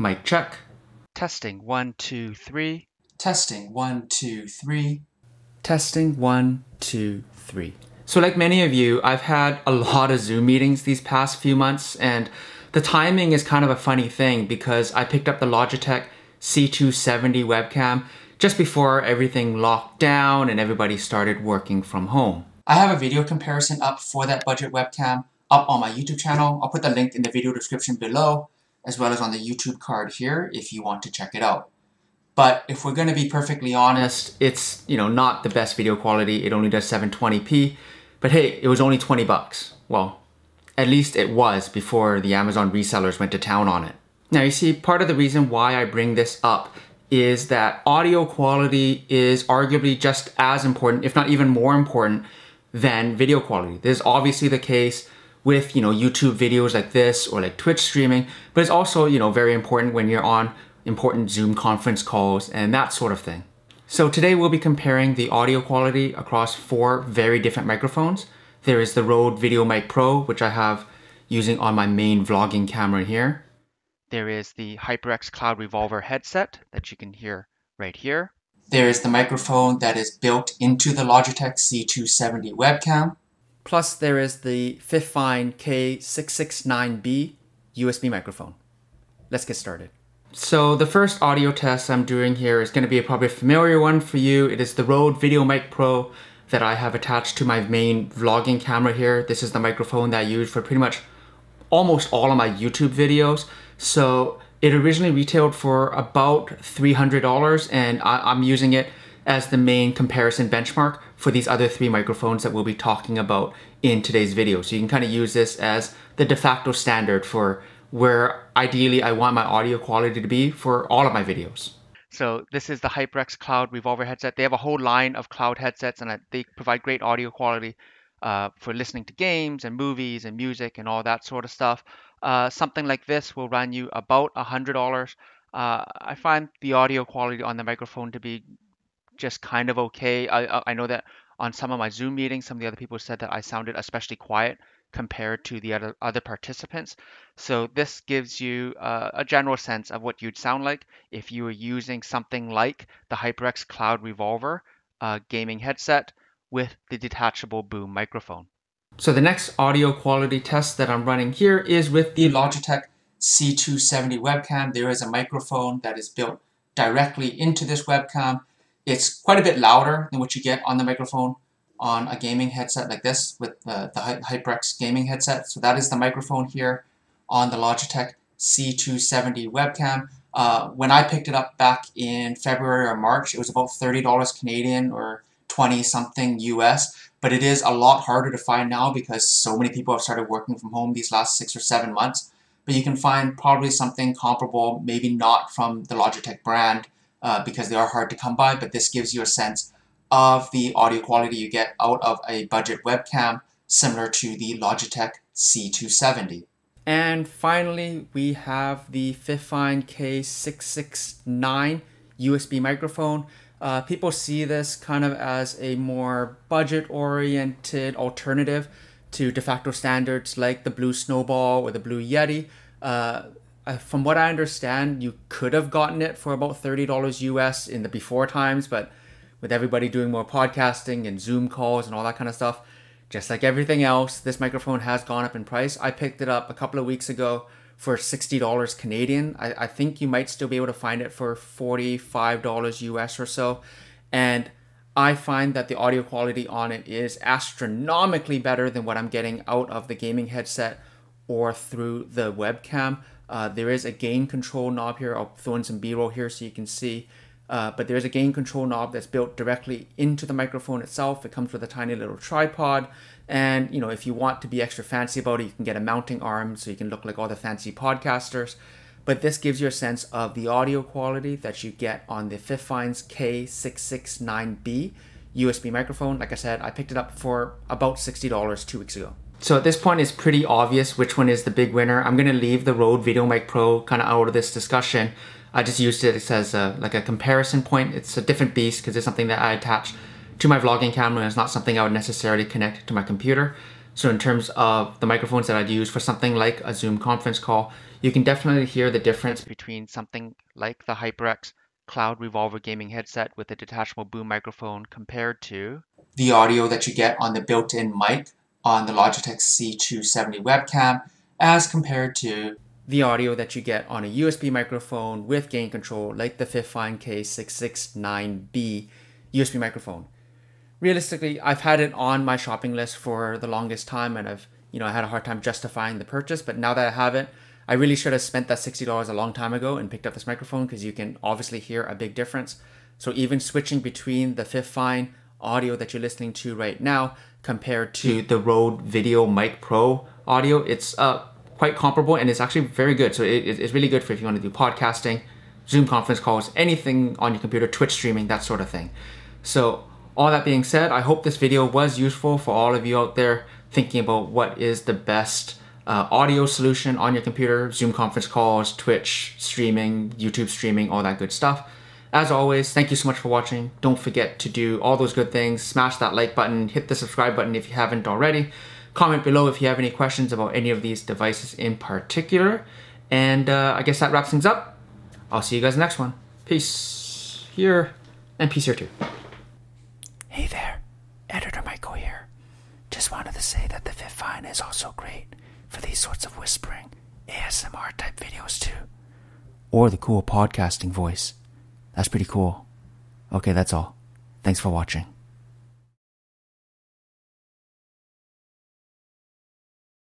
Mic check. Testing one, two, three. Testing one, two, three. Testing one, two, three. So, like many of you, I've had a lot of Zoom meetings these past few months, and the timing is kind of a funny thing because I picked up the Logitech C270 webcam just before everything locked down and everybody started working from home. I have a video comparison up for that budget webcam up on my YouTube channel. I'll put the link in the video description below as well as on the YouTube card here if you want to check it out. But if we're going to be perfectly honest, it's, you know, not the best video quality. It only does 720p. But hey, it was only 20 bucks. Well, at least it was before the Amazon resellers went to town on it. Now you see, part of the reason why I bring this up is that audio quality is arguably just as important, if not even more important, than video quality. This is obviously the case with you know YouTube videos like this or like Twitch streaming, but it's also you know very important when you're on important Zoom conference calls and that sort of thing. So today we'll be comparing the audio quality across four very different microphones. There is the Rode VideoMic Pro, which I have using on my main vlogging camera here. There is the HyperX Cloud Revolver headset that you can hear right here. There is the microphone that is built into the Logitech C270 webcam. Plus there is the Fifine K669B USB microphone. Let's get started. So the first audio test I'm doing here is going to be a probably familiar one for you. It is the Rode VideoMic Pro that I have attached to my main vlogging camera here. This is the microphone that I use for pretty much almost all of my YouTube videos. So it originally retailed for about $300 and I, am using it as the main comparison benchmark for these other three microphones that we'll be talking about in today's video. So you can kind of use this as the de facto standard for where ideally I want my audio quality to be for all of my videos. So this is the HyperX Cloud Revolver headset. They have a whole line of cloud headsets and they provide great audio quality uh, for listening to games and movies and music and all that sort of stuff. Uh, something like this will run you about a $100. Uh, I find the audio quality on the microphone to be just kind of okay. I, I know that on some of my Zoom meetings, some of the other people said that I sounded especially quiet compared to the other, other participants. So this gives you uh, a general sense of what you'd sound like if you were using something like the HyperX Cloud Revolver uh, gaming headset with the detachable boom microphone. So the next audio quality test that I'm running here is with the Logitech C270 webcam. There is a microphone that is built directly into this webcam. It's quite a bit louder than what you get on the microphone on a gaming headset like this with the, HyperX gaming headset. So that is the microphone here on the Logitech C270 webcam. Uh, when I picked it up back in February or March, it was about $30 Canadian or 20 something US, but it is a lot harder to find now because so many people have started working from home these last six or seven months. But you can find probably something comparable, maybe not from the Logitech brand uh, because they are hard to come by, but this gives you a sense of the audio quality you get out of a budget webcam similar to the Logitech C270. And finally, we have the Fifine K669 USB microphone. Uh, people see this kind of as a more budget-oriented alternative to de facto standards like the Blue Snowball or the Blue Yeti. Uh, Uh, from what I understand, you could have gotten it for about $30 US in the before times, but with everybody doing more podcasting and Zoom calls and all that kind of stuff, just like everything else, this microphone has gone up in price. I picked it up a couple of weeks ago for $60 Canadian. I, I think you might still be able to find it for $45 US or so. And I find that the audio quality on it is astronomically better than what I'm getting out of the gaming headset or through the webcam. Uh, there is a gain control knob here. I'll throw in some B-roll here so you can see. Uh, but there's a gain control knob that's built directly into the microphone itself. It comes with a tiny little tripod and you know, if you want to be extra fancy about it, you can get a mounting arm so you can look like all the fancy podcasters. But this gives you a sense of the audio quality that you get on the Fifine's K669B USB microphone. Like I said, I picked it up for about $60 two weeks ago. So at this point, it's pretty obvious which one is the big winner. I'm gonna leave the Rode VideoMic Pro kind of out of this discussion. I just used it as a, like a comparison point. It's a different beast because it's something that I attach to my vlogging camera and it's not something I would necessarily connect to my computer. So in terms of the microphones that I'd use for something like a Zoom conference call, you can definitely hear the difference between something like the HyperX Cloud Revolver gaming headset with a detachable boom microphone compared to the audio that you get on the built-in mic on the Logitech C270 webcam as compared to the audio that you get on a USB microphone with gain control like the Fifine K669B USB microphone realistically, I've had it on my shopping list for the longest time, and I've you know I had a hard time justifying the purchase. But now that I have it, I really should have spent that sixty dollars a long time ago and picked up this microphone because you can obviously hear a big difference. So even switching between the Fifine audio that you're listening to right now compared to the Rode Video Mic Pro audio, it's uh, quite comparable and it's actually very good. So it, it's really good for if you want to do podcasting, Zoom conference calls, anything on your computer, Twitch streaming, that sort of thing. So all that being said, I hope this video was useful for all of you out there thinking about what is the best uh, audio solution on your computer, Zoom conference calls, Twitch streaming, YouTube streaming, all that good stuff. As always, thank you so much for watching. Don't forget to do all those good things. Smash that like button, hit the subscribe button if you haven't already. Comment below if you have any questions about any of these devices in particular. And uh, I guess that wraps things up. I'll see you guys next one. Peace here and peace here too. Hey there, Editor Michael here. Just wanted to say that the Fifine is also great for these sorts of whispering ASMR type videos too. Or the cool podcasting voice. That's pretty cool. Okay, that's all. Thanks for watching.